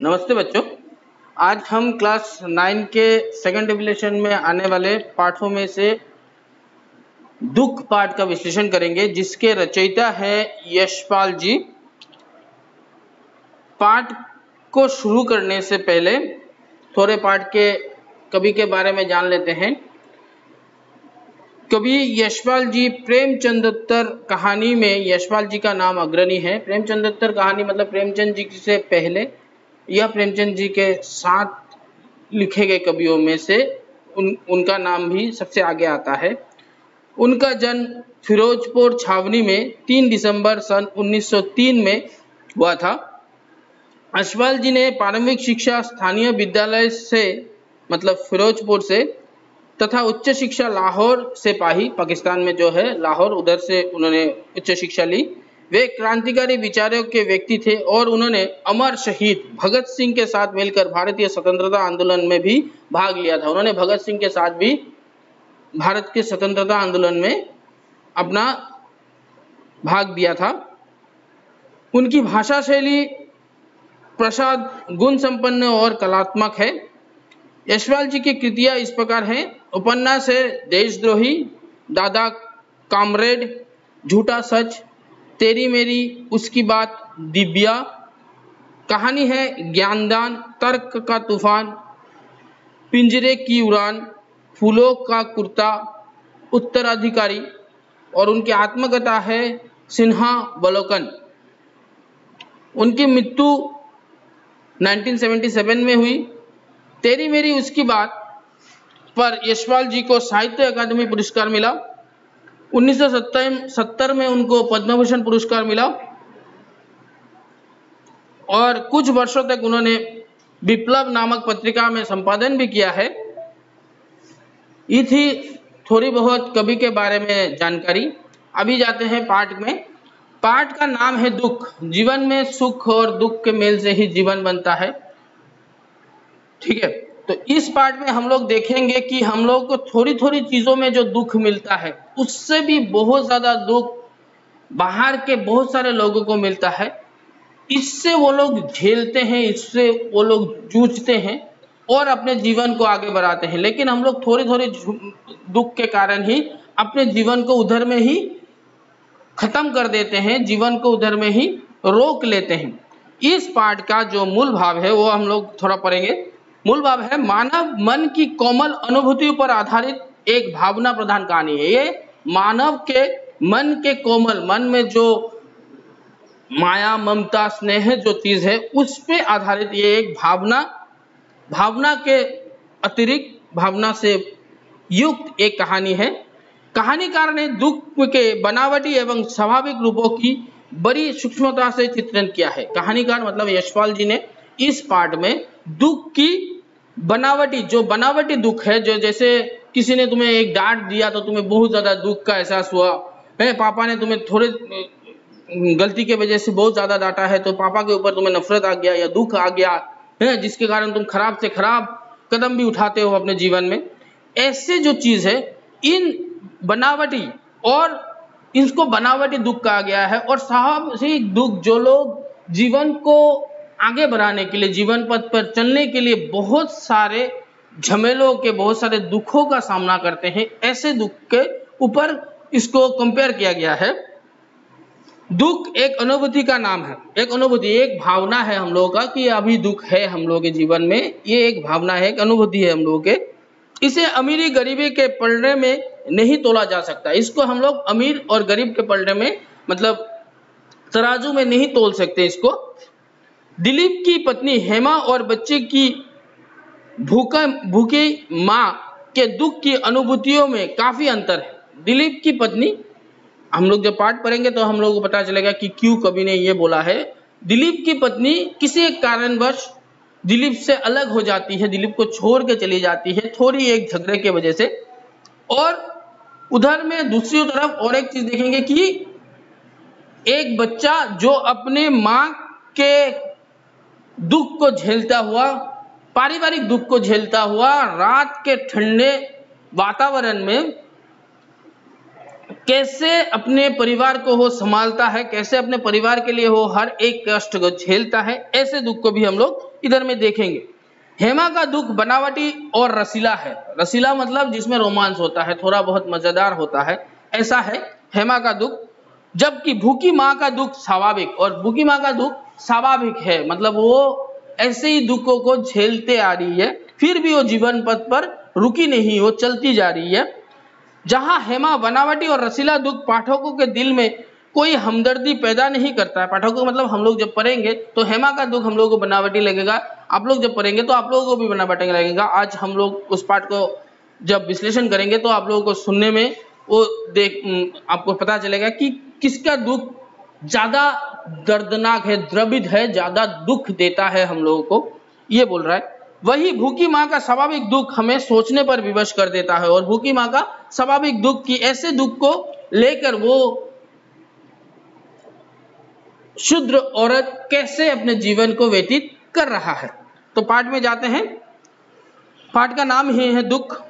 नमस्ते बच्चों। आज हम क्लास नाइन के सेकंड डिविलेशन में आने वाले पाठों में से दुख पाठ का विश्लेषण करेंगे, जिसके रचयिता है यशपाल जी। पाठ को शुरू करने से पहले थोड़े पाठ के कवि के बारे में जान लेते हैं। कवि यशपाल जी, प्रेमचंदोत्तर कहानी में, यशपाल जी का नाम अग्रणी है। प्रेमचंदोत्तर कहानी मतलब प्रेमचंद जी से पहले यह प्रेमचंद जी के साथ लिखे गए कवियों में से उन, उनका नाम भी सबसे आगे आता है। उनका जन्म फिरोजपुर छावनी में 3 दिसंबर सन 1903 में हुआ था। अशवाल जी ने प्रारंभिक शिक्षा स्थानीय विद्यालय से मतलब फिरोजपुर से, तथा उच्च शिक्षा लाहौर से पाही, पाकिस्तान में जो है, लाहौर, उधर से उन्होंने उच्च शिक्षा ली। वे क्रांतिकारी विचारों के व्यक्ति थे और उन्होंने अमर शहीद भगत सिंह के साथ मिलकर भारतीय स्वतंत्रता आंदोलन में भी भाग लिया था। उन्होंने भगत सिंह के साथ भी भारत के स्वतंत्रता आंदोलन में अपना भाग दिया था। उनकी भाषा शैली प्रसाद गुण संपन्न और कलात्मक है। यशपाल जी की कृतियाँ इस प्रकार हैं। उपन्यास है, देशद्रोही, दादा कामरेड, झूठा सच तेरी मेरी उसकी बात दिव्या। कहानी है ज्ञानदान, तर्क का तूफ़ान, पिंजरे की उड़ान, फूलों का कुर्ता, उत्तराधिकारी और उनकी आत्मकथा है सिन्हा बलोकन। उनकी मृत्यु 1977 में हुई। तेरी मेरी उसकी बात पर यशपाल जी को साहित्य अकादमी पुरस्कार मिला। 1970 में उनको पद्म भूषण पुरस्कार मिला। और कुछ वर्षों तक उन्होंने विप्लव नामक पत्रिका में संपादन भी किया है। ये थी थोड़ी बहुत कवि के बारे में जानकारी। अभी जाते हैं पाठ में। पाठ का नाम है दुख। जीवन में सुख और दुख के मेल से ही जीवन बनता है। ठीक है? तो इस पार्ट में हम लोग देखेंगे कि हम लोग को थोड़ी थोड़ी चीज़ों में जो दुख मिलता है उससे भी बहुत ज़्यादा दुख बाहर के बहुत सारे लोगों को मिलता है। इससे वो लोग झेलते हैं, इससे वो लोग जूझते हैं और अपने जीवन को आगे बढ़ाते हैं। लेकिन हम लोग थोड़ी थोड़ी दुख के कारण ही अपने जीवन को उधर में ही खत्म कर देते हैं, जीवन को उधर में ही रोक लेते हैं। इस पाठ का जो मूल भाव है, वो हम लोग थोड़ा पढ़ेंगे। मूल भाव है, मानव मन की कोमल अनुभूतियों पर आधारित एक भावना प्रधान कहानी है ये। मानव के मन के कोमल, मन में जो माया, ममता, स्नेह जो चीज़ है, उस पे आधारित ये एक भावना भावना के अतिरिक्त, भावना से युक्त एक कहानी है। कहानीकार ने दुख के बनावटी एवं स्वाभाविक रूपों की बड़ी सूक्ष्मता से चित्रण किया है। कहानीकार मतलब यशपाल जी ने इस पाठ में दुख की बनावटी, जो बनावटी दुख है, जो जैसे किसी ने तुम्हें एक डांट दिया तो तुम्हें बहुत ज़्यादा दुख का एहसास हुआ। है, पापा ने तुम्हें थोड़े गलती के वजह से बहुत ज़्यादा डांटा है तो पापा के ऊपर तुम्हें नफरत आ गया या दुख आ गया, है, जिसके कारण तुम खराब से खराब कदम भी उठाते हो अपने जीवन में। ऐसे जो चीज़ है, इन बनावटी और इसको बनावटी दुख कहा गया है और साहब दुख जो लोग जीवन को आगे बढ़ाने के लिए, जीवन पथ पर चलने के लिए बहुत सारे झमेलों के बहुत सारे दुखों का सामना करते हैं। ऐसे दुख के ऊपर इसको कंपेयर किया गया है। दुख एक अनुभूति का नाम है। एक अनुभूति, एक भावना है हम लोगों का कि अभी दुख है हम लोगों के जीवन में। ये एक भावना है, एक अनुभूति है हम लोगों के। इसे अमीरी गरीबी के पलड़े में नहीं तोला जा सकता। इसको हम लोग अमीर और गरीब के पलड़े में मतलब तराजू में नहीं तोल सकते इसको। दिलीप की पत्नी हेमा और बच्चे की भूखा भूखे माँ के दुख की अनुभूतियों में काफ़ी अंतर है। दिलीप की पत्नी, हम लोग जब पाठ पढ़ेंगे तो हम लोग को पता चलेगा कि क्यों कवि ने यह बोला है। दिलीप की पत्नी किसी एक कारणवश दिलीप से अलग हो जाती है, दिलीप को छोड़ के चली जाती है थोड़ी एक झगड़े के वजह से। और उधर में दूसरी तरफ़ और एक चीज़ देखेंगे कि एक बच्चा जो अपने माँ के दुख को झेलता हुआ पारिवारिक दुख को झेलता हुआ रात के ठंडे वातावरण में कैसे अपने परिवार को हो संभालता है, कैसे अपने परिवार के लिए हो, हर एक कष्ट को झेलता है, ऐसे दुख को भी हम लोग इधर में देखेंगे। हेमा का दुख बनावटी और रसीला है। रसीला मतलब जिसमें रोमांस होता है, थोड़ा बहुत मज़ेदार होता है, ऐसा है हेमा का दुख। जबकि भूखी माँ का दुख स्वाभाविक, और भूखी माँ का दुख स्वाभाविक है मतलब वो ऐसे ही दुखों को झेलते आ रही है, फिर भी वो जीवन पथ पर रुकी नहीं, वो चलती जा रही है। जहाँ हेमा बनावटी और रसीला दुख पाठकों के दिल में कोई हमदर्दी पैदा नहीं करता है, पाठकों को मतलब हम लोग जब पढ़ेंगे तो हेमा का दुख हम लोग को बनावटी लगेगा, आप लोग जब पढ़ेंगे तो आप लोगों को भी बनावटी लगेगा। आज हम लोग उस पाठ को जब विश्लेषण करेंगे तो आप लोगों को सुनने में वो देख आपको पता चलेगा कि किसका दुख ज़्यादा दर्दनाक है, द्रवित है, ज़्यादा दुख देता है हम लोगों को, ये बोल रहा है। वही भूखी माँ का स्वाभाविक दुख हमें सोचने पर विवश कर देता है, और भूखी माँ का स्वाभाविक दुख की ऐसे दुख को लेकर वो शुद्र औरत कैसे अपने जीवन को व्यतीत कर रहा है। तो पाठ में जाते हैं। पाठ का नाम ही है दुख,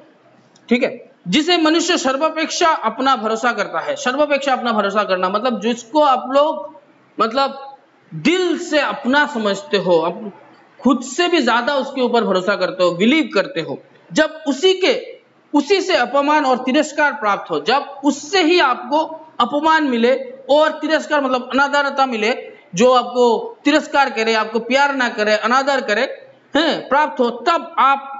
ठीक है? जिसे मनुष्य सर्वापेक्षा अपना भरोसा करता है, सर्वापेक्षा अपना भरोसा करना मतलब जिसको आप लोग मतलब दिल से अपना समझते हो खुद से भी ज़्यादा उसके ऊपर भरोसा करते हो, बिलीव करते हो, जब उसी के, उसी से अपमान और तिरस्कार प्राप्त हो, जब उससे ही आपको अपमान मिले और तिरस्कार मतलब अनादरता मिले, जो आपको तिरस्कार करे, आपको प्यार ना करे, अनादर करे, हैं, प्राप्त हो, तब आप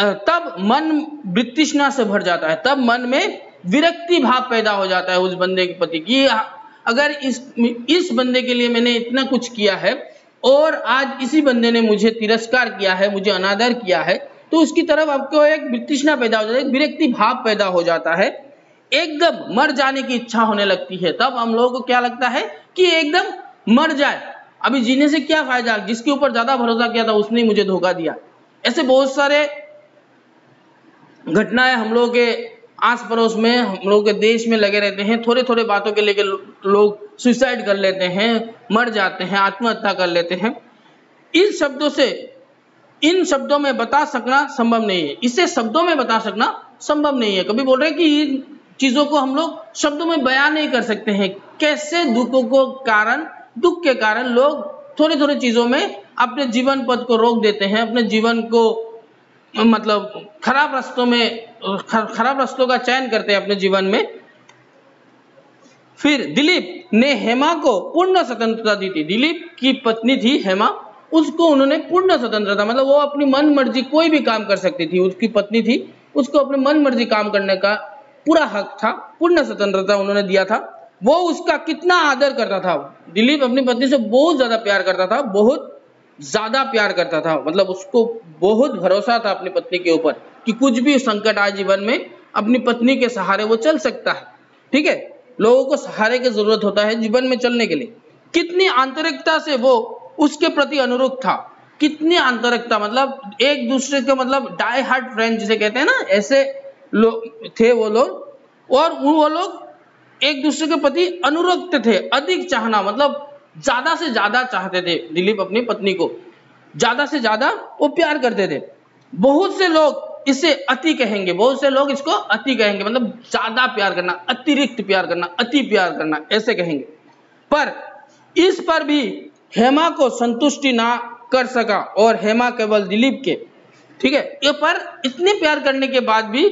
तब मन वृत्तिष्णा से भर जाता है। तब मन में विरक्ति भाव पैदा हो जाता है उस बंदे के प्रति कि अगर इस इस बंदे के लिए मैंने इतना कुछ किया है और आज इसी बंदे ने मुझे तिरस्कार किया है, मुझे अनादर किया है तो उसकी तरफ़ आपको एक वृत्तिष्णा पैदा हो जाता है विरक्ति भाव पैदा हो जाता है। एकदम मर जाने की इच्छा होने लगती है। तब हम लोगों को क्या लगता है कि एकदम मर जाए। अभी जीने से क्या फ़ायदा? जिसके ऊपर ज़्यादा भरोसा किया था उसने मुझे धोखा दिया। ऐसे बहुत सारे घटनाएँ हम लोगों के आस पड़ोस में, हम लोग के देश में लगे रहते हैं थोड़े थोड़े बातों के लेके लोग सुसाइड कर लेते हैं, मर जाते हैं, आत्महत्या कर लेते हैं। इन शब्दों से, इन शब्दों में बता सकना संभव नहीं है। इसे शब्दों में बता सकना संभव नहीं है। कभी बोल रहे कि इन चीज़ों को हम लोग शब्दों में बयान नहीं कर सकते हैं। कैसे दुखों को कारण, दुख के कारण लोग थोड़े थोड़े चीज़ों में अपने जीवन पद को रोक देते हैं, अपने जीवन को मतलब खराब रास्तों में खराब रास्तों का चयन करते हैं अपने जीवन में। फिर दिलीप ने हेमा को पूर्ण स्वतंत्रता दी थी। दिलीप की पत्नी थी हेमा। उसको उन्होंने पूर्ण स्वतंत्रता मतलब वो अपनी मन मर्ज़ी कोई भी काम कर सकती थी। उसकी पत्नी थी। उसको अपने मन मर्ज़ी काम करने का पूरा हक था, पूर्ण स्वतंत्रता उन्होंने दिया था। वो उसका कितना आदर करता था। दिलीप अपनी पत्नी से बहुत ज़्यादा प्यार करता था, बहुत ज़्यादा प्यार करता था। मतलब उसको बहुत भरोसा था अपनी पत्नी के ऊपर कि कुछ भी संकट आए जीवन में अपनी पत्नी के सहारे वो चल सकता है। ठीक है? लोगों को सहारे की ज़रूरत होता है जीवन में चलने के लिए। कितनी आंतरिकता से वो उसके प्रति अनुरूप था। कितनी आंतरिकता मतलब एक दूसरे के मतलब डाई हार्ट फ्रेंड जिसे कहते हैं ना, ऐसे लोग थे वो लोग। और वो लोग एक दूसरे के प्रति अनुरक्त थे, अधिक चाहना मतलब ज़्यादा से ज़्यादा चाहते थे दिलीप अपनी पत्नी को। ज़्यादा से ज़्यादा वो प्यार करते थे। बहुत से लोग इसे अति कहेंगे, बहुत से लोग इसको अति कहेंगे। मतलब ज़्यादा प्यार करना, अतिरिक्त प्यार करना, अति प्यार करना, ऐसे कहेंगे। पर इस पर भी हेमा को संतुष्टि ना कर सका और हेमा केवल दिलीप के, ठीक है? ये पर इतने प्यार करने के बाद भी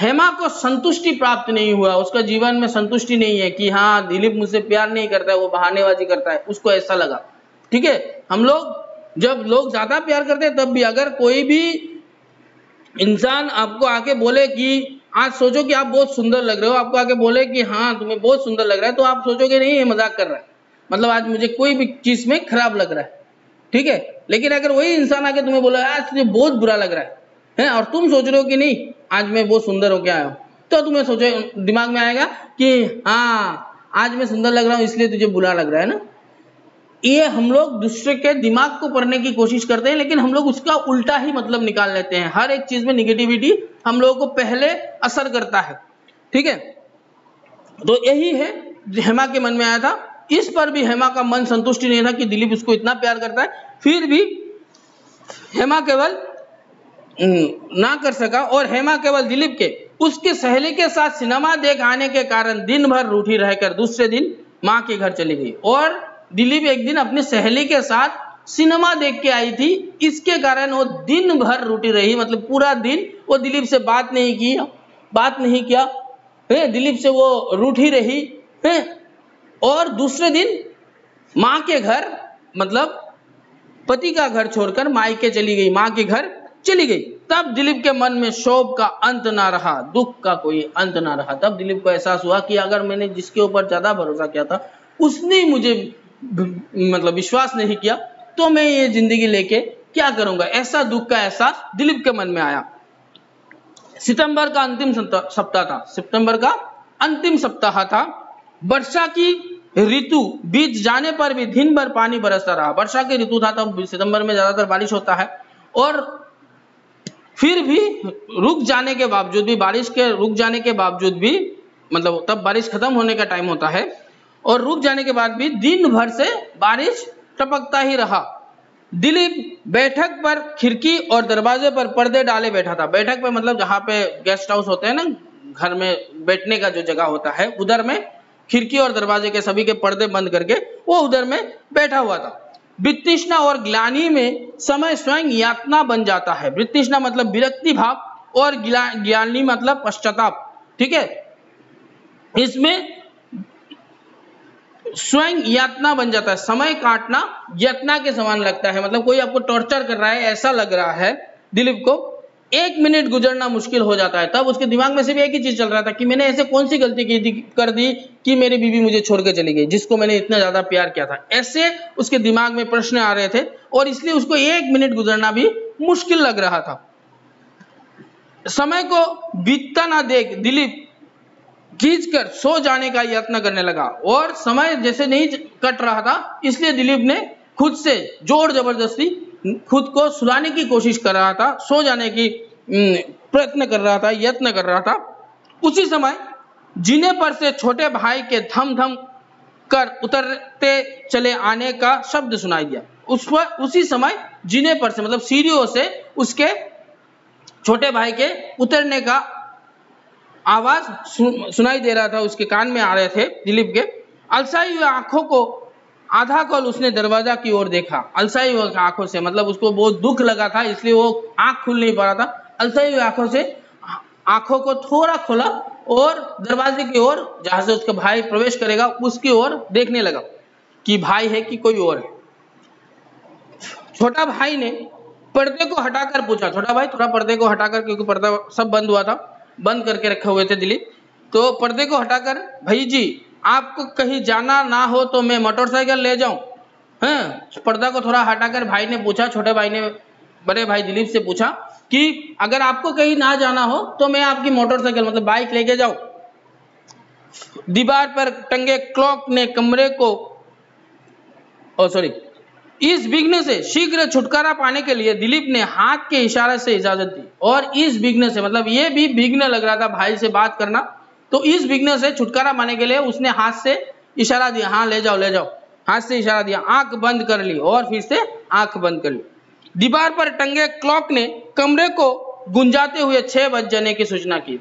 हेमा को संतुष्टि प्राप्त नहीं हुआ, उसका जीवन में संतुष्टि नहीं है कि हाँ दिलीप मुझसे प्यार नहीं करता है, वो बहानेबाजी करता है, उसको ऐसा लगा। ठीक है? हम लोग, जब लोग ज़्यादा प्यार करते हैं, तब भी अगर कोई भी इंसान आपको आके बोले कि, आज सोचो कि आप बहुत सुंदर लग रहे हो, आपको आके बोले कि हाँ तुम्हें बहुत सुंदर लग रहा है तो आप सोचोगे, नहीं, ये मज़ाक कर रहा है। मतलब आज मुझे कोई भी चीज़ में खराब लग रहा है। ठीक है? लेकिन अगर वही इंसान आके तुम्हें बोला, आज तुझे बहुत बुरा लग रहा है। है? और तुम सोच रहे हो कि नहीं, आज मैं बहुत सुंदर होके आया हूँ। तो तुम्हें सोचो, दिमाग में आएगा कि हाँ आज मैं सुंदर लग रहा हूँ, इसलिए तुझे बुरा लग रहा है ना? ये हम लोग दूसरे के दिमाग को पढ़ने की कोशिश करते हैं, लेकिन हम लोग उसका उल्टा ही मतलब निकाल लेते हैं। हर एक चीज़ में निगेटिविटी हम लोगों को पहले असर करता है। ठीक है? तो यही है, हेमा के मन में आया था। इस पर भी हेमा का मन संतुष्टि नहीं था कि दिलीप उसको इतना प्यार करता है। फिर भी हेमा केवल ना कर सका। और हेमा केवल दिलीप के, उसके सहेली के साथ सिनेमा देख आने के कारण दिन भर रूठी रहकर दूसरे दिन माँ के घर चली गई। और दिलीप एक दिन अपनी सहेली के साथ सिनेमा देख के आई थी। इसके कारण वो दिन भर रूटी रही। मतलब पूरा दिन वो दिलीप से बात नहीं की, बात नहीं किया। है दिलीप से वो रूठी रही। है और दूसरे दिन माँ के घर मतलब पति का घर छोड़कर मायके चली गई। माँ के घर चली गई। तब दिलीप के मन में शोभ का अंत ना रहा, दुख का कोई अंत ना रहा। तब दिलीप को एहसास हुआ कि अगर मैंने जिसके ऊपर ज़्यादा भरोसा किया था, उसने मुझे मतलब विश्वास नहीं किया तो मैं ये ज़िंदगी लेके क्या करूँगा? ऐसा दुख का एहसास दिलीप के मन में आया। सितंबर का अंतिम सप्ताह था। सितंबर का अंतिम सप्ताह था। वर्षा की ऋतु बीत जाने पर भी दिन भर पानी बरसता रहा। वर्षा की ऋतु था, तब सितंबर में ज़्यादातर बारिश होता है। और फिर भी रुक जाने के बावजूद भी, बारिश के रुक जाने के बावजूद भी मतलब तब बारिश खत्म होने का टाइम होता है। और रुक जाने के बाद भी दिन भर से बारिश टपकता ही रहा। दिलीप बैठक पर खिड़की और दरवाजे पर पर्दे डाले बैठा था। बैठक पे मतलब जहाँ पे गेस्ट हाउस होते हैं ना, घर में बैठने का जो जगह होता है, उधर में खिड़की और दरवाजे के सभी के पर्दे बंद करके वो उधर में बैठा हुआ था। वृत्तिष्णा और ग्लानी में समय स्वयं यातना बन जाता है। वृत्तिष्णा मतलब विरक्ति भाव और ज्ञानी मतलब पश्चाताप। ठीक है? इसमें स्वयं यातना बन जाता है। समय काटना यातना के समान लगता है। मतलब कोई आपको टॉर्चर कर रहा है, ऐसा लग रहा है दिलीप को। एक मिनट गुजरना मुश्किल हो जाता है, तब उसके दिमाग में सिर्फ़ एक ही चीज़ चल रहा था कि मैंने ऐसे कौन सी गलती की कर दी कि मेरी बीवी मुझे छोड़ के चली गई, जिसको मैंने इतना ज़्यादा प्यार किया था। ऐसे उसके दिमाग में प्रश्न आ रहे थे और इसलिए उसको एक मिनट गुजरना भी मुश्किल लग रहा था। समय को बीतता ना देख दिलीप खींच कर सो जाने का यत्न करने लगा और समय जैसे नहीं कट रहा था, इसलिए दिलीप ने खुद से ज़ोर ज़बरदस्ती खुद को सुलाने की कोशिश कर रहा था, सो जाने की प्रयत्न कर रहा था, यत्न कर रहा था। उसी समय जीने पर से छोटे भाई के धम धम कर उतरते चले आने का शब्द सुनाई दिया। उस पर उसी समय जीने पर से मतलब सीढ़ियों से उसके छोटे भाई के उतरने का आवाज़ सुनाई दे रहा था, उसके कान में आ रहे थे, दिलीप के। अलसाई हुए आँखों को आधा कॉल उसने दरवाज़ा की ओर देखा। अलसाई हुए आँखों से मतलब उसको बहुत दुख लगा था, इसलिए वो आँख खुल नहीं पा रहा था। अलसाई हुए आँखों से, आँखों को थोड़ा खोला और दरवाजे की ओर, जहाँ से उसका भाई प्रवेश करेगा, उसकी ओर देखने लगा कि भाई है कि कोई और है। छोटा भाई ने पर्दे को हटाकर पूछा। छोटा भाई, थोड़ा पर्दे को हटाकर, क्योंकि पर्दा सब बंद हुआ था, बंद करके रखे हुए थे दिलीप। तो पर्दे को हटाकर, भाई जी आपको कहीं जाना ना हो तो मैं मोटरसाइकिल ले जाऊँ। हैं पर्दा को थोड़ा हटाकर भाई ने पूछा, छोटे भाई ने, बड़े भाई दिलीप से पूछा कि अगर आपको कहीं ना जाना हो तो मैं आपकी मोटरसाइकिल मतलब बाइक लेके जाऊँ। दीवार पर टंगे क्लॉक ने कमरे को, ओ, सॉरी, इस विघ्न से, शीघ्र छुटकारा पाने के लिए दिलीप ने हाथ के इशारे से इजाज़त दी। और इस विघ्न से मतलब ये भी विघ्न लग रहा था भाई से बात करना तो इस विघ्न से छुटकारा पाने के लिए उसने हाथ से इशारा दिया हाँ ले जाओ ले जाओ। हाथ से इशारा दिया, आँख बंद कर ली। और फिर से आँख बंद कर ली। दीवार पर टंगे क्लॉक ने कमरे को गुंजाते हुए छह बज जाने की सूचना की।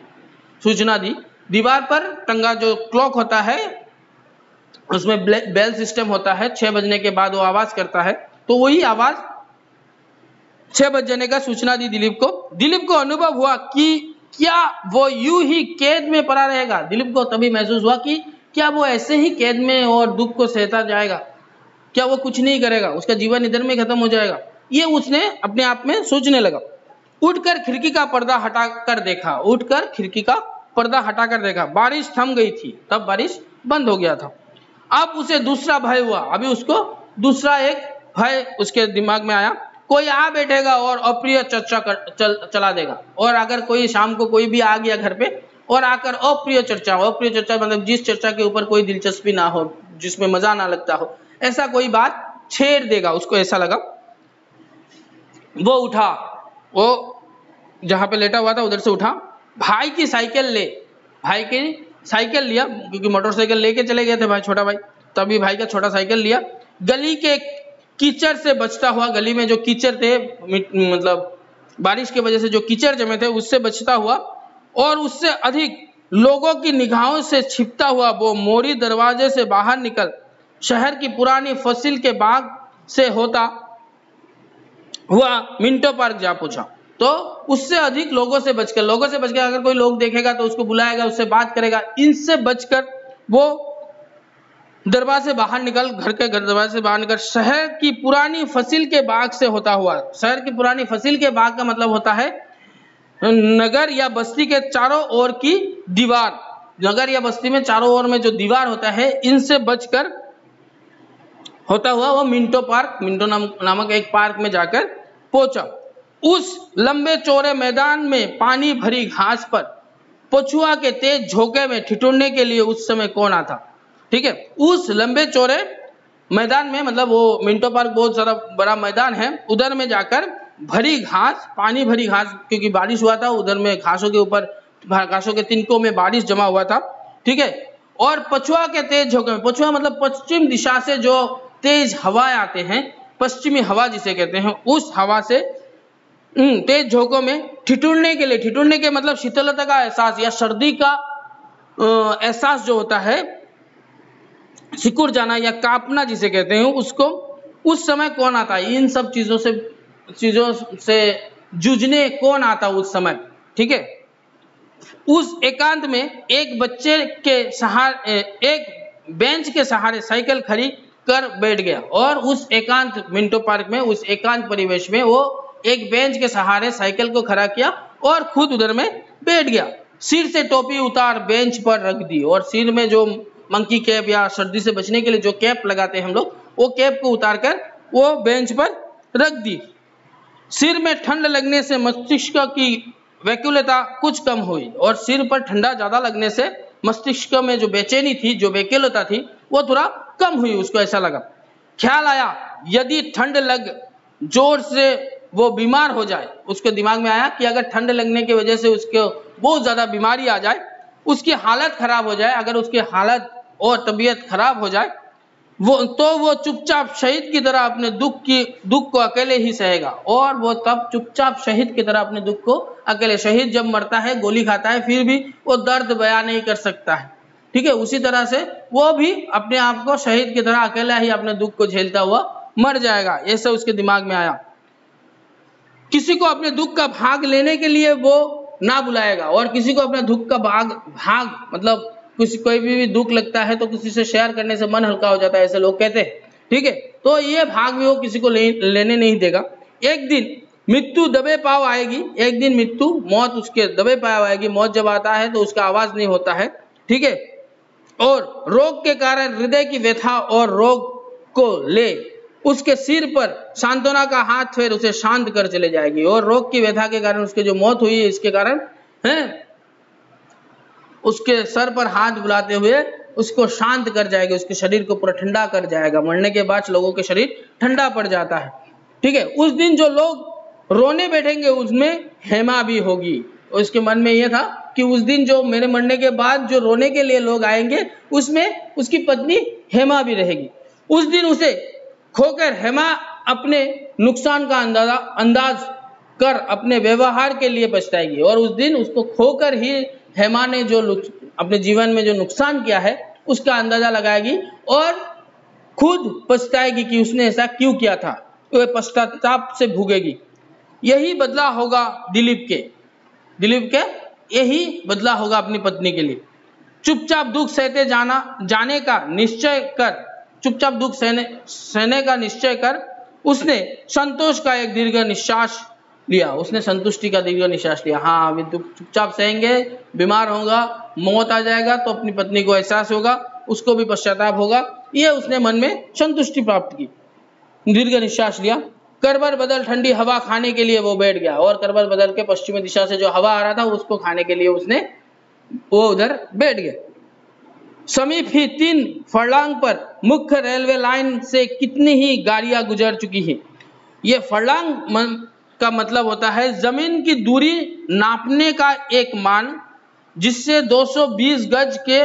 सूचना दी। दीवार पर टंगा जो क्लॉक होता है, उसमें बेल सिस्टम होता है, छह बजने के बाद वो आवाज़ करता है। तो वही आवाज़ छह बज जाने का सूचना दी दिलीप को। दिलीप को अनुभव हुआ कि क्या वो यू ही कैद में पड़ा रहेगा? दिलीप को तभी महसूस हुआ कि क्या वो ऐसे ही कैद में और दुख को सहता जाएगा? क्या वो कुछ नहीं करेगा? उसका जीवन इधर में खत्म हो जाएगा। ये उसने अपने आप में सोचने लगा। उठकर खिड़की का पर्दा हटा कर देखा। उठकर खिड़की का पर्दा हटा कर देखा। बारिश थम गई थी। तब बारिश बंद हो गया था। अब उसे दूसरा भय हुआ। अभी उसको दूसरा एक भय उसके दिमाग में आया। कोई आ बैठेगा और अप्रिय चर्चा कर चल, चला देगा। और अगर कोई शाम को कोई भी आ गया घर पे और आकर अप्रिय चर्चा अप्रिय चर्चा मतलब जिस चर्चा के ऊपर कोई दिलचस्पी ना हो जिसमें मज़ा ना लगता हो ऐसा कोई बात छेड़ देगा उसको ऐसा लगा। वो उठा वो जहाँ पे लेटा हुआ था उधर से उठा। भाई की साइकिल ले भाई की साइकिल लिया क्योंकि मोटरसाइकिल लेके चले गए थे भाई छोटा भाई। तभी भाई का छोटा साइकिल लिया। गली के कीचड़ से बचता हुआ गली में जो कीचड़ थे मतलब बारिश की वजह से जो कीचड़ जमे थे, उससे बचता हुआ और उससे अधिक लोगों की निगाहों से छिपता हुआ वो मोरी दरवाजे से बाहर निकल शहर की पुरानी फसिल के बाग से होता हुआ मिंटो पार्क जा पूछा। तो उससे अधिक लोगों से बचकर, लोगों से बचकर अगर कोई लोग देखेगा तो उसको बुलाएगा, उससे बात करेगा। इनसे बचकर वो दरवाजे से बाहर निकल, घर के दरवाजे से बाहर निकल। शहर की पुरानी फसिल के बाग से होता हुआ, शहर की पुरानी फसिल के बाग का मतलब होता है, नगर या बस्ती के चारों ओर की दीवार। नगर या बस्ती में चारों ओर में जो दीवार होता है, इनसे बचकर होता हुआ वो मिंटो पार्क, मिंटो नाम, नामक एक पार्क में जाकर पहुँचा। उस लंबे चौड़े मैदान में पानी भरी घास पर, पछुआ के तेज झोंके में ठिठुरने के लिए उस समय कौन आता? ठीक है? उस लंबे चौड़े मैदान में मतलब वो मिंटो पार्क बहुत सारा बड़ा मैदान है उधर में जाकर भरी घास पानी भरी घास क्योंकि बारिश हुआ था उधर में घासों के ऊपर घासों के तिनकों में बारिश जमा हुआ था ठीक है? और पछुआ के तेज झोंके में पछुआ मतलब पश्चिम दिशा से जो तेज हवाएँ आते हैं पश्चिमी हवा जिसे कहते हैं उस हवा से हम्म, तेज झोंकों में ठिठुरने के लिए ठिठुरने के मतलब शीतलता का एहसास या सर्दी का एहसास जो होता है सिकुड़ जाना या कांपना जिसे कहते हैं, उसको उस समय कौन आता है? इन सब चीज़ों से चीज़ों से जूझने कौन आता उस समय? ठीक है? उस एकांत में एक बच्चे के सहारे एक बेंच के सहारे साइकिल खड़ी कर बैठ गया और उस एकांत, मिंटो पार्क में, उस एकांत परिवेश में वो एक बेंच के सहारे साइकिल को खड़ा किया और खुद उधर में बैठ गया। सिर से टोपी उतार बेंच पर रख दी और सिर में जो मंकी कैप या सर्दी से बचने के लिए जो कैप लगाते हैं हम लोग, वो कैप को उतार कर वो बेंच पर रख दी। सिर में ठंड लगने से मस्तिष्क की वैकुलता कुछ कम हुई और सिर पर ठंडा ज़्यादा लगने से मस्तिष्क में जो बेचैनी थी, जो वैकुलता थी, वो थोड़ा कम हुई, उसको ऐसा लगा। ख्याल आया, यदि ठंड लग, ज़ोर से वो बीमार हो जाए, उसके दिमाग में आया कि अगर ठंड लगने की वजह से उसके बहुत ज़्यादा बीमारी आ जाए, उसकी हालत खराब हो जाए, अगर उसकी हालत और तबीयत खराब हो जाए, वो तो वो चुपचाप शहीद की तरह अपने दुख की, दुख को अकेले ही सहेगा। और वो तब चुपचाप शहीद की तरह अपने दुख को अकेले, शहीद जब मरता है, गोली खाता है, फिर भी वो दर्द बयान नहीं कर सकता है। ठीक है, उसी तरह से वो भी अपने आप को शहीद की तरह अकेला ही अपने दुख को झेलता हुआ मर जाएगा। ऐसा उसके दिमाग में आया। किसी को अपने दुख का भाग लेने के लिए वो ना बुलाएगा और किसी को अपने दुख का भाग भाग मतलब किसी कोई भी, दुख लगता है तो किसी से शेयर करने से मन हल्का हो जाता है ऐसे लोग कहते हैं। ठीक है? तो ये भाग भी वो किसी को ले, लेने नहीं देगा। एक दिन मृत्यु दबे पाव आएगी। एक दिन मृत्यु मौत उसके दबे पाव आएगी। मौत जब आता है तो उसका आवाज़ नहीं होता है। ठीक है? और रोग के कारण हृदय की व्यथा और रोग को ले उसके सिर पर सांत्वना का हाथ फेर उसे शांत कर चले जाएगी। और रोग की व्यथा के कारण उसके जो मौत हुई है इसके कारण है? उसके सर पर हाथ बुलाते हुए उसको शांत कर जाएगा, उसके शरीर को पूरा ठंडा कर जाएगा। मरने के बाद लोगों के शरीर ठंडा पड़ जाता है। ठीक है, उस दिन जो लोग रोने बैठेंगे, उसमें हेमा भी होगी। उसके मन में यह था कि उस दिन जो मेरे मरने के बाद जो रोने के लिए लोग आएँगे, उसमें उसकी पत्नी हेमा भी रहेगी। उस दिन उसे खोकर हेमा अपने नुकसान का अंदाज़ा, अंदाज कर अपने व्यवहार के लिए पछताएगी और उस दिन उसको खोकर ही हेमा ने जो अपने जीवन में जो नुकसान किया है, उसका अंदाज़ा लगाएगी और खुद पछताएगी कि उसने ऐसा क्यों किया था। वह पश्चाताप से भूगेगी। यही बदला होगा दिलीप के। दिलीप के यही बदला होगा अपनी पत्नी के लिए। चुपचाप दुख सहते जाना, जाने का निश्चय कर, चुपचाप दुख सहने सहने का निश्चय कर, उसने संतोष का एक दीर्घ निश्वास लिया। उसने संतुष्टि का दीर्घ निश्वास लिया। हाँ अभी चुपचाप सहेंगे, बीमार होगा, मौत आ जाएगा तो अपनी पत्नी को एहसास होगा, उसको भी पश्चाताप होगा। ये उसने मन में संतुष्टि प्राप्त की। दीर्घ निश्वास लिया। करबर बदल ठंडी हवा खाने के लिए वो बैठ गया और करबर बदल के पश्चिमी दिशा से जो हवा आ रहा था, उसको खाने के लिए उसने वो उधर बैठ गया। समीप ही तीन फरलांग पर मुख्य रेलवे लाइन से कितनी ही गाड़ियाँ गुजर चुकी हैं। ये फरलांग का मतलब होता है ज़मीन की दूरी नापने का एक मान जिससे 220 गज के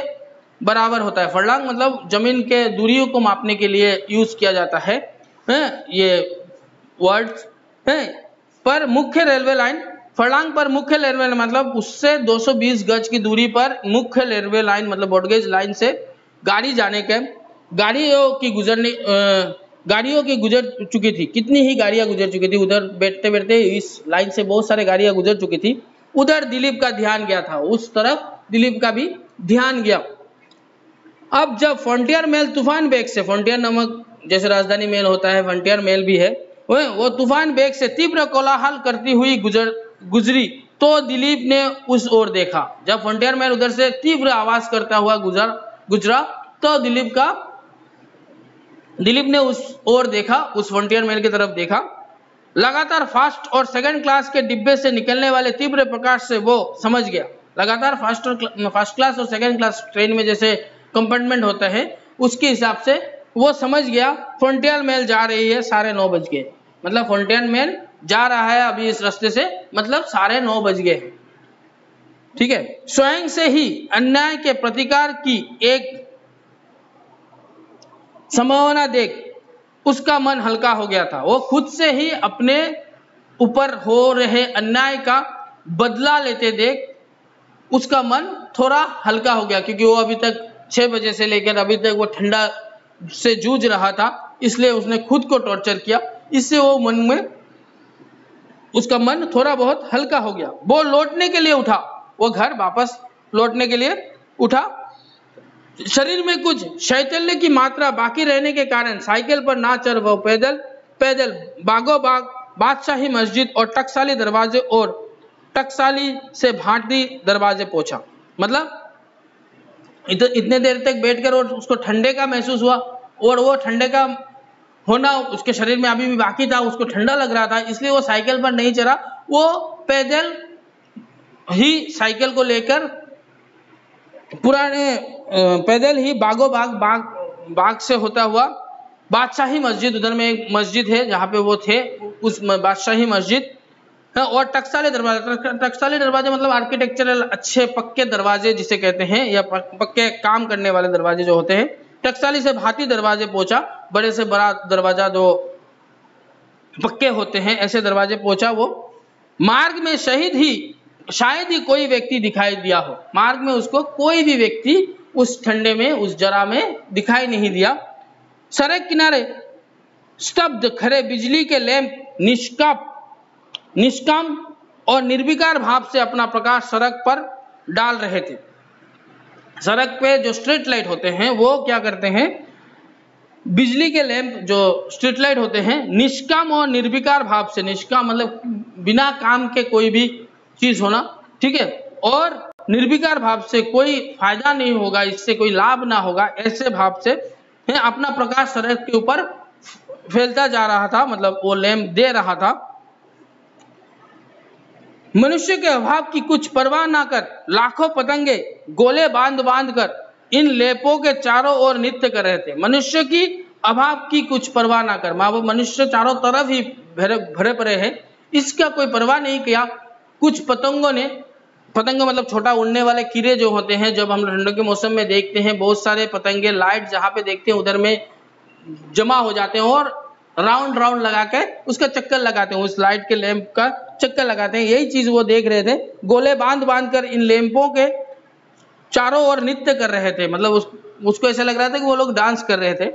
बराबर होता है फरलांग मतलब ज़मीन के दूरियों को मापने के लिए यूज़ किया जाता है, है? ये वर्ड्स है पर मुख्य रेलवे लाइन फड़ांग पर मुख्य रेलवे मतलब उससे 220 गज की दूरी पर मुख्य रेलवे लाइन मतलब ब्रॉडगेज लाइन से गाड़ी जाने के गाड़ियों की गुजरने गाड़ियों की गुजर चुकी थी। कितनी ही गाड़ियाँ गुजर चुकी थी। उधर बैठते बैठते इस लाइन से बहुत सारे गाड़ियाँ गुजर चुकी थी। उधर दिलीप का ध्यान गया था। उस तरफ़ दिलीप का भी ध्यान गया। अब जब फ्रंटियर मेल तूफ़ान बेग से फ्रंटियर नमक जैसे राजधानी मेल होता है फ्रंटियर मेल भी है वो, तूफ़ान बेग से तीव्र कोलाहल करती हुई गुजर गुजरी। तो दिलीप ने उस ओर देखा। जब फ्रंटियर मेल उधर से तीव्र आवाज़ करता हुआ गुजर गुजरा तो दिलीप का दिलीप ने उस ओर देखा, उस फ्रंटियर मेल की तरफ़ देखा। लगातार फास्ट और सेकंड क्लास के डिब्बे से निकलने वाले तीव्र प्रकाश से वो समझ गया। लगातार फास्ट और फ़र्स्ट क्लास और सेकंड क्लास ट्रेन में जैसे कंपार्टमेंट होता है, उसके हिसाब से वो समझ गया फ्रंटियर मेल जा रही है साढ़े नौ बज गए मतलब फ्रंटियर मेल जा रहा है अभी इस रास्ते से मतलब साढ़े नौ बज गए। ठीक है? स्वयं से ही अन्याय के प्रतिकार की एक संभावना देख, उसका मन हल्का हो गया था। वो खुद से ही अपने ऊपर हो रहे अन्याय का बदला लेते देख, उसका मन थोड़ा हल्का हो गया, क्योंकि वो अभी तक छह बजे से लेकर अभी तक वो ठंडा से जूझ रहा था, इसलिए उसने खुद को टॉर्चर किया। इससे वो मन में, उसका मन थोड़ा बहुत हल्का हो गया। वो लौटने के लिए उठा। वो घर वापस लौटने के लिए उठा। शरीर में कुछ शैतल्य की मात्रा बाकी रहने के कारण साइकिल पर ना चढ़ वो पैदल पैदल बागो बाग बादशाही मस्जिद और टकसाली दरवाजे और टकसाली से भाटी दरवाजे पहुँचा मतलब इत, इतने देर तक बैठकर और उसको ठंडे का महसूस हुआ और वो ठंडे का होना उसके शरीर में अभी भी बाकी था उसको ठंडा लग रहा था इसलिए वो साइकिल पर नहीं चढ़ा। वो पैदल ही साइकिल को लेकर पुराने पैदल ही बागो बाग बाग बाग से होता हुआ बादशाही मस्जिद उधर में एक मस्जिद है जहाँ पे वो थे उस बादशाही मस्जिद। हाँ, और टकसाली दरवाजे टकसाली दरवाजे मतलब आर्किटेक्चरल अच्छे पक्के दरवाजे जिसे कहते हैं या पक्के काम करने वाले दरवाजे जो होते हैं। टकसाली से भाती दरवाजे पहुँचा बड़े से बड़ा दरवाज़ा जो पक्के होते हैं ऐसे दरवाजे पहुँचा वो। मार्ग में शहीद ही शायद ही कोई व्यक्ति दिखाई दिया हो। मार्ग में उसको कोई भी व्यक्ति उस ठंडे में, उस जरा में दिखाई नहीं दिया। सड़क किनारे स्तब्ध खड़े बिजली के लैंप निष्काप, निष्काम और निर्विकार भाव से अपना प्रकाश सड़क पर डाल रहे थे। सड़क पे जो स्ट्रीट लाइट होते हैं, वो क्या करते हैं? बिजली के लैंप जो स्ट्रीट लाइट होते हैं, निष्काम और निर्विकार भाव से, निष्काम मतलब बिना काम के कोई भी चीज़ होना, ठीक है? और निर्विकार भाव से कोई फ़ायदा नहीं होगा, इससे कोई लाभ ना होगा, ऐसे भाव से अपना प्रकाश सड़क के ऊपर फैलता जा रहा था मतलब वो लैंप दे रहा था। मनुष्य के अभाव की कुछ परवाह ना कर, लाखों पतंगे गोले बाँध बाँध कर इन लेपों के चारों ओर नृत्य कर रहे थे। मनुष्य की अभाव की कुछ परवाह ना कर। माँ मनुष्य चारों तरफ़ ही भरे भरे पड़े हैं, इसका कोई परवाह नहीं किया। कुछ पतंगों ने पतंग मतलब छोटा उड़ने वाले कीड़े जो होते हैं जब हम ठंडों के मौसम में देखते हैं बहुत सारे पतंगे लाइट जहाँ पे देखते हैं उधर में जमा हो जाते हैं और राउंड राउंड लगा के उसका चक्कर लगाते हैं उस लाइट के लैंप का चक्कर लगाते हैं। यही चीज़ वो देख रहे थे। गोले बाँध बाँध कर इन लैंपों के चारों ओर नृत्य कर रहे थे। मतलब उस, उसको ऐसा लग रहा था कि वो लोग डांस कर रहे थे।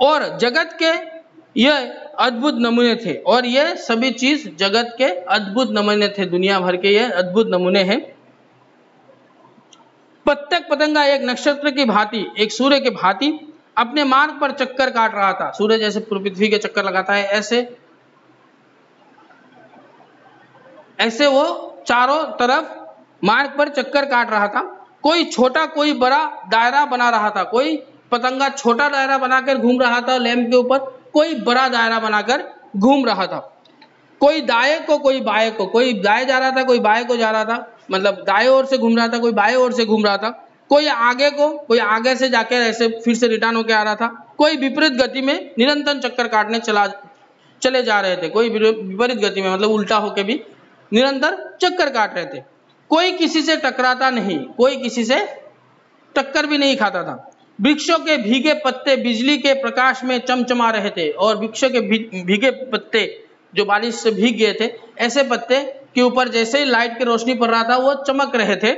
और जगत के यह अद्भुत नमूने थे और यह सभी चीज़ जगत के अद्भुत नमूने थे, दुनिया भर के यह अद्भुत नमूने हैं। प्रत्येक पतंगा एक नक्षत्र की भांति, एक सूर्य के भांति अपने मार्ग पर चक्कर काट रहा था। सूर्य जैसे पृथ्वी के चक्कर लगाता है, ऐसे ऐसे वो चारों तरफ़ मार्ग पर चक्कर काट रहा था। कोई छोटा, कोई बड़ा दायरा बना रहा था। कोई पतंगा छोटा दायरा बनाकर घूम रहा था लैंप के ऊपर। कोई बड़ा दायरा बनाकर घूम रहा था। कोई दाए को, कोई बाएँ को। कोई दाएँ जा रहा था, कोई बाएँ को जा रहा था। मतलब दाएँ ओर से घूम रहा था, कोई बाएँ ओर से घूम रहा था। कोई आगे को, कोई आगे से जाकर ऐसे फिर से रिटर्न होकर आ रहा था। कोई विपरीत गति में निरंतर चक्कर काटने चला, चले जा रहे थे। कोई विपरीत गति में मतलब उल्टा होके भी निरंतर चक्कर काट रहे थे। कोई किसी से टकराता नहीं, कोई किसी से टक्कर भी नहीं खाता था। वृक्षों के भीगे पत्ते बिजली के प्रकाश में चमचमा रहे थे और वृक्षों के भीगे पत्ते जो बारिश से भीग गए थे, ऐसे पत्ते के ऊपर जैसे ही लाइट की रोशनी पड़ रहा था, वो चमक रहे थे।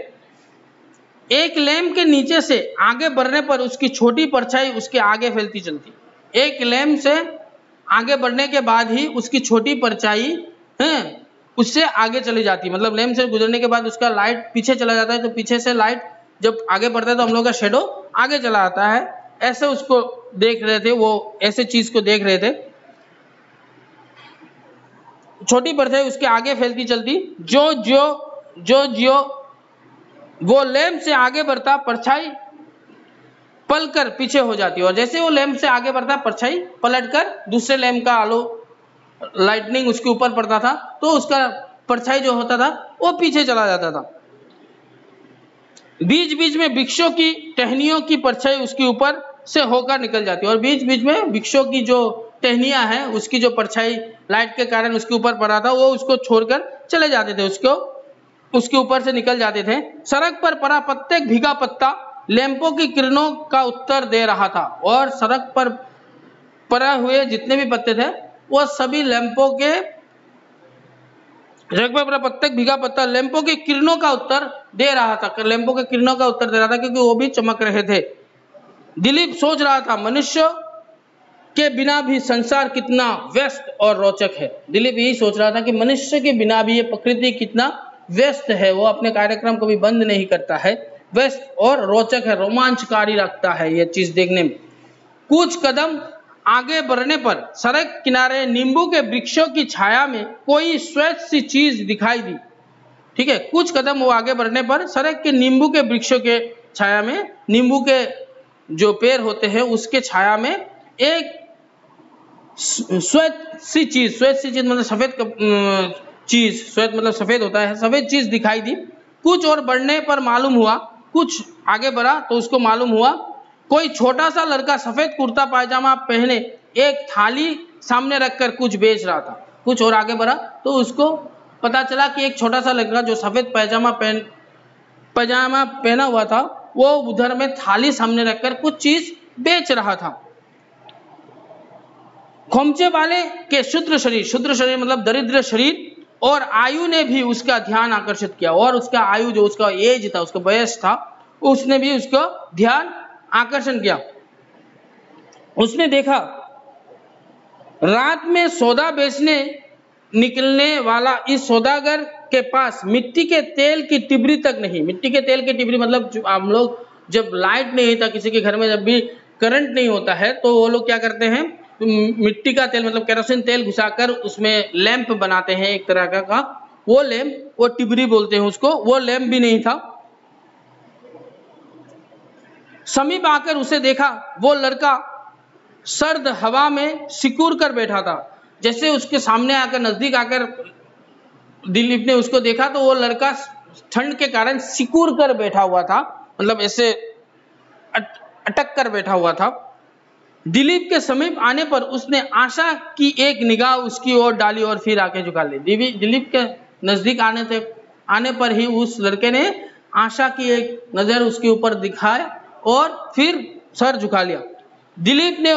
एक लैम्प के नीचे से आगे बढ़ने पर उसकी छोटी परछाई उसके आगे फैलती चलती। एक लैम्प से आगे बढ़ने के बाद ही उसकी छोटी परछाई, है, उससे आगे चली जाती। मतलब लैंप से गुजरने के बाद उसका लाइट पीछे चला जाता है तो पीछे से लाइट जब आगे बढ़ता है तो हम लोग का शेडो आगे चला आता है। ऐसे उसको देख रहे थे, वो ऐसे चीज़ को देख रहे थे। छोटी परछाई उसके आगे फैलती चलती। जो जो जो जो वो लैंप से आगे बढ़ता, परछाई पलकर पीछे हो जाती है। और जैसे वो लैंप से आगे बढ़ता, परछाई पलटकर दूसरे लैम्प का आलो लाइटनिंग उसके ऊपर पड़ता था तो उसका परछाई जो होता था, वो पीछे चला जाता था। बीच बीच में वृक्षों की, टहनियों की परछाई उसके ऊपर से होकर निकल जाती है। और बीच बीच में वृक्षों की जो टहनियाँ हैं, उसकी जो परछाई लाइट के कारण उसके ऊपर पड़ा था, वो उसको छोड़कर चले जाते थे। उसको, उसके ऊपर से निकल जाते थे। सड़क पर पड़ा प्रत्येक भीगा पत्ता लैंपों की किरणों का उत्तर दे रहा था। और सड़क पर पड़ा हुए जितने भी पत्ते थे, वो सभी लैंपों के पर पड़ा प्रत्येक भीगा पत्ता लैंपों की किरणों का उत्तर दे रहा था लैंपों के किरणों का उत्तर दे रहा था क्योंकि वो भी चमक रहे थे। दिलीप सोच रहा था, मनुष्य के बिना भी संसार कितना व्यस्त और रोचक है। दिलीप यही सोच रहा था कि मनुष्य के बिना भी ये प्रकृति कितना व्यस्त है, वो अपने कार्यक्रम को भी बंद नहीं करता है। व्यस्त और रोचक है, रोमांचकारी लगता है ये चीज़ देखने में। कुछ कदम आगे बढ़ने पर सड़क किनारे नींबू के वृक्षों की छाया में कोई स्वच्छ सी चीज़ दिखाई दी। ठीक है, कुछ कदम वो आगे बढ़ने पर सड़क के नींबू के वृक्षों के छाया में, नींबू के जो पेड़ होते हैं उसके छाया में एक श्वेत सी चीज़ श्वेत सी चीज़ मतलब सफ़ेद चीज़ श्वेत मतलब सफ़ेद होता है, सफ़ेद चीज़ दिखाई दी। कुछ और बढ़ने पर मालूम हुआ, कुछ आगे बढ़ा तो उसको मालूम हुआ कोई छोटा सा लड़का सफ़ेद कुर्ता पायजामा पहने एक थाली सामने रखकर कुछ बेच रहा था, कुछ और आगे बढ़ा तो उसको पता चला कि एक छोटा सा लड़का जो सफ़ेद पैजामा पहन पैजामा पहना हुआ था, वो उधर में थाली सामने रखकर कुछ चीज़ बेच रहा था। खोमचे वाले के शुद्र शरीर शुद्र शरीर मतलब दरिद्र शरीर और आयु ने भी उसका ध्यान आकर्षित किया और उसका आयु जो उसका एज था, उसका वयस था, उसने भी उसका ध्यान आकर्षण किया। उसने देखा रात में सौदा बेचने निकलने वाला इस सौदागर के पास मिट्टी के तेल की टिबरी तक नहीं। मिट्टी के तेल की टिबरी मतलब हम लोग जब लाइट नहीं था किसी के घर में जब भी करंट नहीं होता है तो वो लोग क्या करते हैं मिट्टी का तेल मतलब केरोसिन तेल घुसाकर उसमें लैंप बनाते हैं एक तरह का, का वो लैंप वो टिबरी बोलते हैं उसको वो लैंप भी नहीं था। समीप आकर उसे देखा, वो लड़का सर्द हवा में सिकुड़ कर बैठा था। जैसे उसके सामने आकर, नज़दीक आकर दिलीप ने उसको देखा तो वो लड़का ठंड के कारण सिकुड़ कर बैठा हुआ था। मतलब ऐसे अटक कर बैठा हुआ था। दिलीप के समीप आने पर उसने आशा की एक निगाह उसकी ओर डाली और फिर आके झुका ली। दिलीप के नज़दीक आने से आने पर ही उस लड़के ने आशा की एक नज़र उसके ऊपर दिखाए और फिर सर झुका लिया। दिलीप ने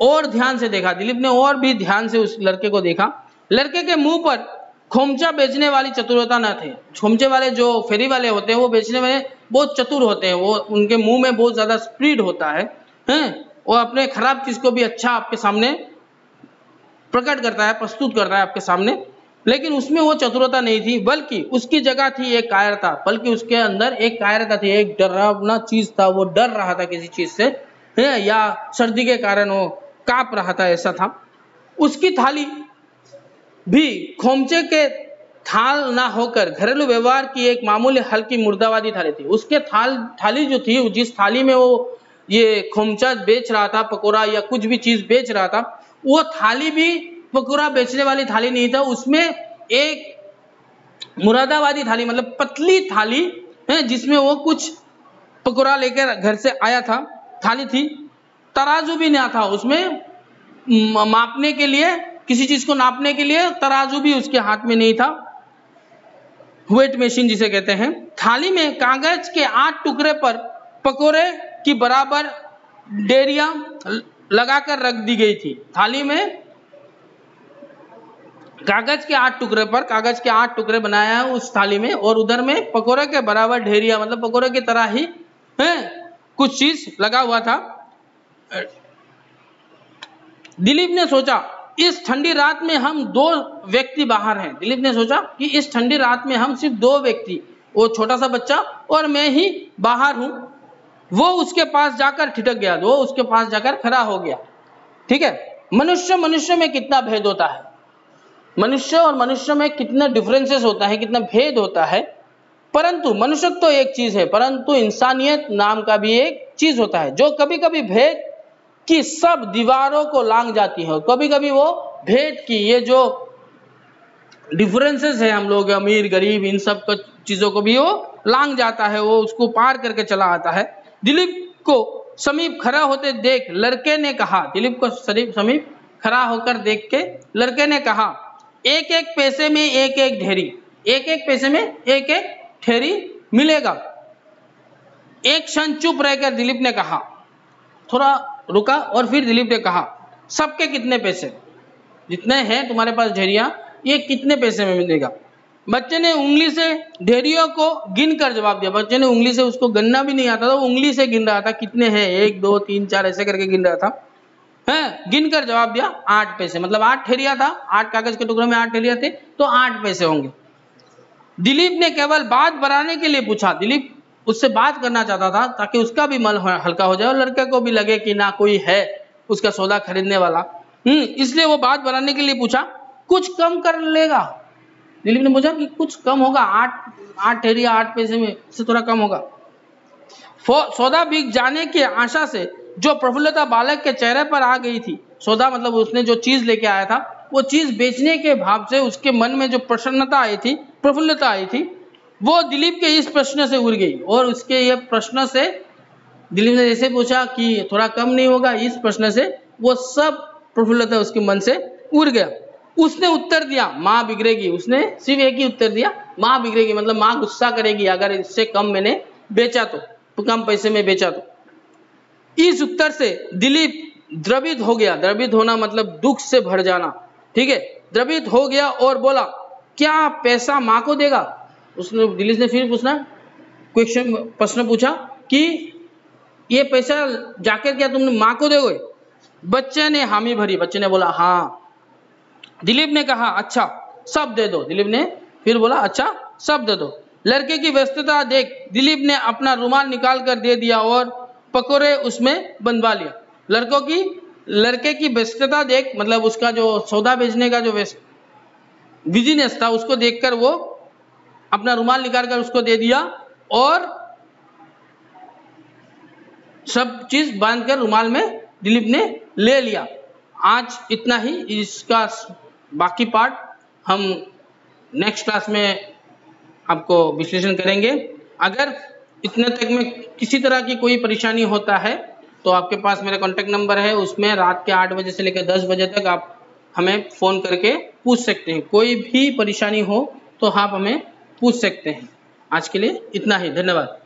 और ध्यान से देखा। दिलीप ने और भी ध्यान से उस लड़के को देखा। लड़के के मुँह पर खोमचा बेचने वाली चतुरता न थे। खोमचे वाले जो फेरी वाले होते हैं, वो बेचने वाले बहुत चतुर होते हैं। वो उनके मुँह में बहुत ज़्यादा स्पीड होता है, हैं? वो अपने खराब चीज़ को भी अच्छा आपके सामने प्रकट करता है, प्रस्तुत करता है आपके सामने। लेकिन उसमें वो चतुरता नहीं थी, बल्कि उसकी जगह थी एक कायरता, बल्कि उसके अंदर एक कायरता थी, एक डरावना चीज़ था, वो डर रहा था किसी चीज़ से या सर्दी के कारण वो काप रहा था, ऐसा था। उसकी थाली भी खोमचे के थाल ना होकर, घरेलू व्यवहार की एक मामूली हल्की मुर्दावादी थाली थी। उसके थाल, थाली जो थी, जिस थाली में वो ये खोमचा बेच रहा था, पकोड़ा या कुछ भी चीज़ बेच रहा था, वो थाली भी पकोड़ा बेचने वाली थाली नहीं था, उसमें एक मुरादाबादी थाली मतलब पतली थाली, है, जिसमें वो कुछ पकोड़ा लेकर घर से आया था, थाली थी। तराजू भी ना था उसमें मापने के लिए, किसी चीज़ को नापने के लिए तराजू भी उसके हाथ में नहीं था। वेट मशीन जिसे कहते हैं। थाली में कागज़ के आठ टुकड़े पर पकोड़े की बराबर डेरिया लगाकर रख दी गई थी। थाली में कागज़ के आठ टुकड़े पर, कागज़ के आठ टुकड़े बनाया है उस थाली में और उधर में पकोड़े के बराबर ढेरिया मतलब पकोड़े की तरह ही, है, कुछ चीज़ लगा हुआ था। दिलीप ने सोचा, इस ठंडी रात में हम दो व्यक्ति बाहर हैं। दिलीप ने सोचा कि इस ठंडी रात में हम सिर्फ़ दो व्यक्ति, वो छोटा सा बच्चा और मैं ही बाहर हूँ। वो उसके पास जाकर ठिटक गया, वो उसके पास जाकर खड़ा हो गया। ठीक है? मनुष्य मनुष्य में कितना भेद होता है? मनुष्य और मनुष्य में कितना डिफरेंसेस होता है, कितना भेद होता है। परंतु मनुष्य तो एक चीज़ है, परंतु इंसानियत नाम का भी एक चीज़ होता है। जो कभी कभी भेद की सब दीवारों को लांग जाती है कभी कभी वो भेद की, ये जो डिफरेंसेस है हम लोग, अमीर, गरीब, इन सब चीज़ों को भी वो लांग जाता है, वो उसको पार करके चला आता है। दिलीप को समीप खड़ा होते देख, लड़के ने कहा, दिलीप को समीप खड़ा होकर देख के लड़के ने कहा एक एक पैसे में एक एक ढेरी एक एक पैसे में एक एक ढेरी मिलेगा। एक क्षण चुप रहकर दिलीप ने कहा, थोड़ा रुका। और फिर दिलीप ने कहा, सबके कितने पैसे? जितने हैं तुम्हारे पास ढेरिया, ये कितने पैसे में मिलेगा? बच्चे ने उंगली से ढेरियों को गिन कर जवाब दिया। बच्चे ने उंगली से उसको गन्ना भी नहीं आता था, वो उंगली से गिन रहा था, कितने हैं? एक, दो, तीन, चार, ऐसे करके गिन रहा था। है? गिन कर जवाब दिया, आठ पैसे। मतलब आठ ठेरिया था, आठ कागज़ के टुकड़े में आठ ठेरिया थे तो आठ पैसे होंगे। दिलीप ने केवल बात बढ़ाने के लिए पूछा। दिलीप उससे बात करना चाहता था, ताकि उसका भी मन हल्का हो जाए और लड़के को भी लगे कि ना कोई है उसका सौदा खरीदने वाला। हम्म इसलिए वो बात बनाने के लिए पूछा, कुछ कम कर लेगा? दिलीप ने पूछा कि कुछ कम होगा? आठ आठ ठेरिया आठ पैसे में से थोड़ा कम होगा। सौदा बिक जाने की आशा से जो प्रफुल्लता बालक के चेहरे पर आ गई थी, सौदा मतलब उसने जो चीज़ लेके आया था, वो चीज़ बेचने के भाव से उसके मन में जो प्रसन्नता आई थी, प्रफुल्लता आई थी, वो दिलीप के इस प्रश्न से उड़ गई। और उसके ये प्रश्न से, दिलीप ने जैसे पूछा कि थोड़ा कम नहीं होगा, इस प्रश्न से वो सब प्रफुल्लता उसके मन से उड़ गया। उसने उत्तर दिया, माँ बिगड़ेगी। उसने सिर्फ़ एक ही उत्तर दिया, माँ बिगड़ेगी मतलब माँ गुस्सा करेगी, अगर इससे कम मैंने बेचा तो कम पैसे में बेचा तो। इस उत्तर से दिलीप द्रवित हो गया। द्रवित होना मतलब दुख से भर जाना। ठीक है? द्रवित हो गया और बोला, क्या पैसा माँ को देगा? उसने, दिलीप ने फिर पूछना क्वेश्चन प्रश्न पूछा कि, ये पैसा जाकर क्या तुमने माँ को दोगे? बच्चे ने हामी भरी। बच्चे ने बोला हाँ। दिलीप ने कहा अच्छा सब दे दो। दिलीप ने फिर बोला अच्छा सब दे दो। लड़के की व्यस्तता देख दिलीप ने अपना रुमाल निकाल कर दे दिया और पकोड़े उसमें बंधवा लिया। लड़कों की, लड़के की व्यस्तता देख मतलब उसका जो सौदा बेचने का जो बिज़नेस था, उसको देखकर वो अपना रुमाल निकाल कर उसको दे दिया और सब चीज़ बाँध कर रुमाल में दिलीप ने ले लिया। आज इतना ही, इसका बाकी पार्ट हम नेक्स्ट क्लास में आपको विश्लेषण करेंगे। अगर इतने तक में किसी तरह की कोई परेशानी होता है तो आपके पास मेरा कॉन्टेक्ट नंबर है, उसमें रात के आठ बजे से लेकर दस बजे तक आप हमें फ़ोन करके पूछ सकते हैं। कोई भी परेशानी हो तो आप हमें पूछ सकते हैं। आज के लिए इतना ही, धन्यवाद।